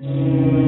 Música